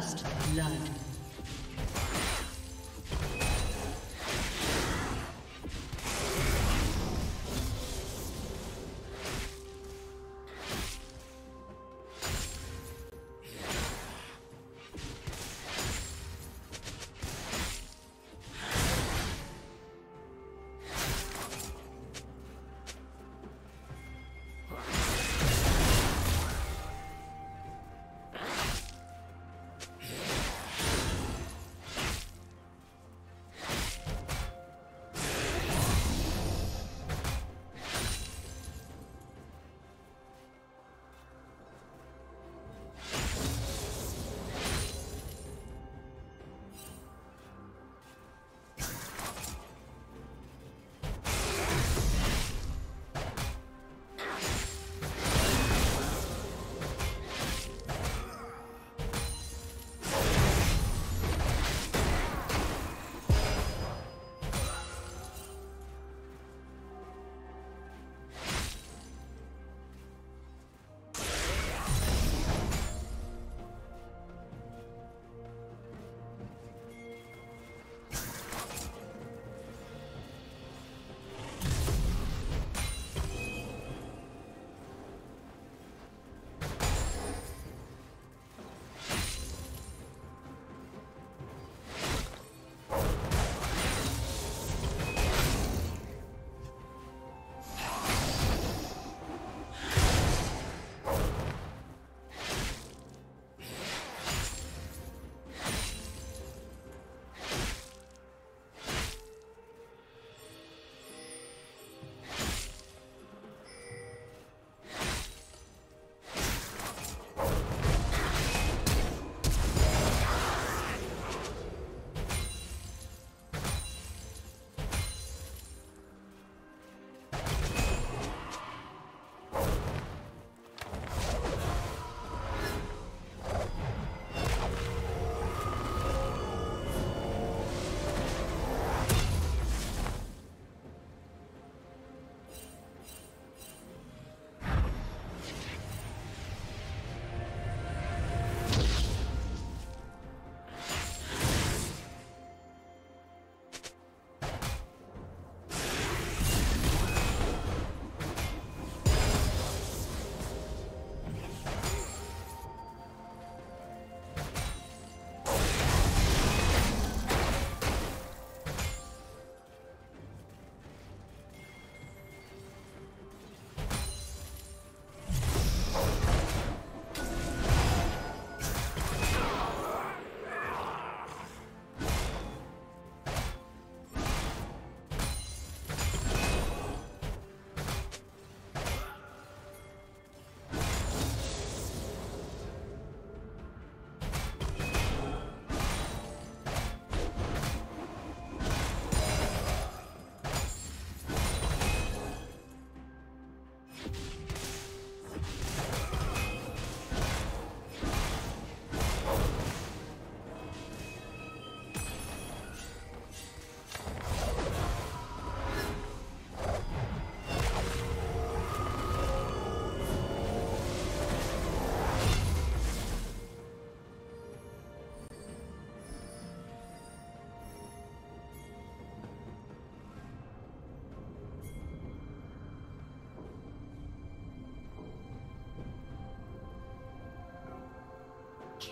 First blood.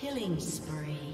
Killing spree.